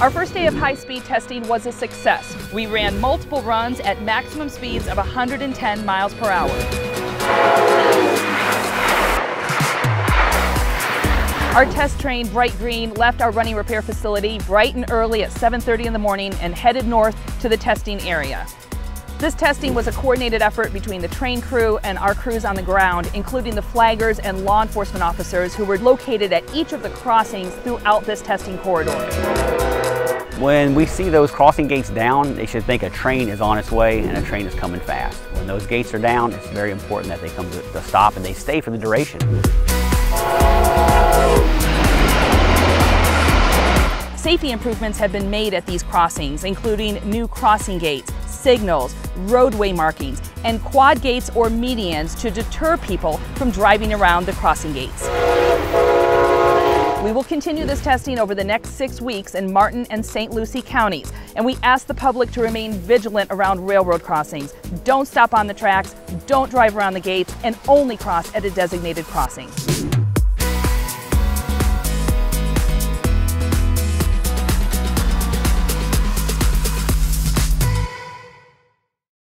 Our first day of high-speed testing was a success. We ran multiple runs at maximum speeds of 110 miles per hour. Our test train, Bright Green, left our running repair facility bright and early at 7.30 in the morning and headed north to the testing area. This testing was a coordinated effort between the train crew and our crews on the ground, including the flaggers and law enforcement officers who were located at each of the crossings throughout this testing corridor. When we see those crossing gates down, they should think a train is on its way and a train is coming fast. When those gates are down, it's very important that they come to, to stop and they stay for the duration. Safety improvements have been made at these crossings, including new crossing gates, signals, roadway markings, and quad gates or medians to deter people from driving around the crossing gates. We will continue this testing over the next six weeks in Martin and St. Lucie counties, and we ask the public to remain vigilant around railroad crossings. Don't stop on the tracks, don't drive around the gates, and only cross at a designated crossing.